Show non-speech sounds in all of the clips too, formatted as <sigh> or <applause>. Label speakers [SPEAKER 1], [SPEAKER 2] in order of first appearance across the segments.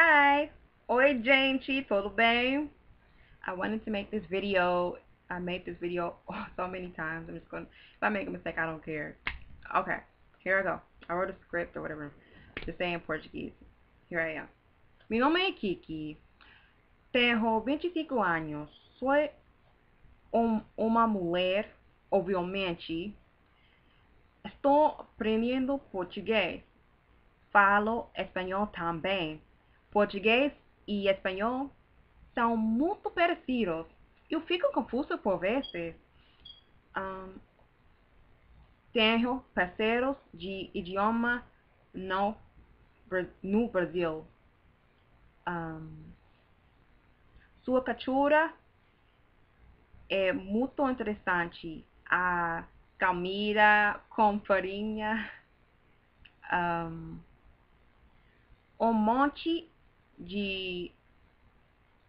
[SPEAKER 1] Hi! Oi, gente! Tudo bem? I wanted to make this video. I made this video <laughs> so many times. I'm just going to, if I make a mistake, I don't care. Okay, here I go. I wrote a script or whatever to say in Portuguese. Here I am. Mi nome é Kiki. Tenho 25 anos. Sou um, uma mulher, obviamente. Estou aprendendo português. Falo espanhol também. Português e espanhol são muito parecidos. Eu fico confuso por vezes. Um, tenho parceiros de idioma no, no Brasil. Um, sua cultura é muito interessante. A comida com farinha, um, um monte de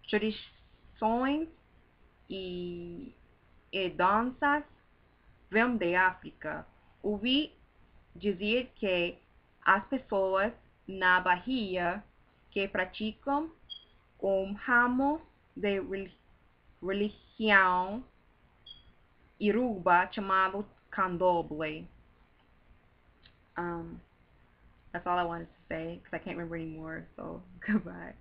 [SPEAKER 1] tradições e, danças vêm da África. Ouvi dizer que as pessoas na Bahia que praticam um ramo de religião Iruba chamado candomblé. Um, that's all I wanted to say because I can't remember anymore. So <laughs> goodbye.